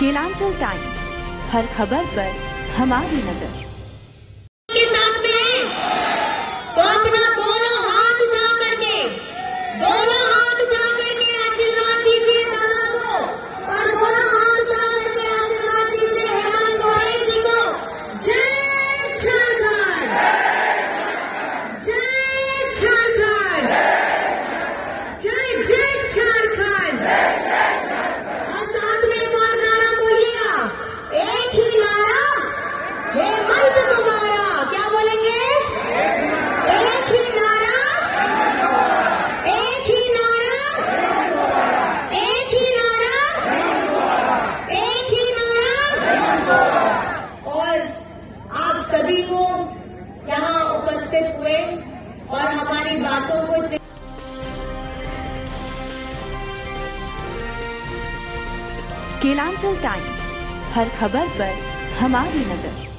Kelanchal times हर खबर पर हमारी नज़र। सभी को यहाँ उपस्थित हुए और हमारी बातों को केलांचल टाइम्स, हर खबर पर हमारी नज़र।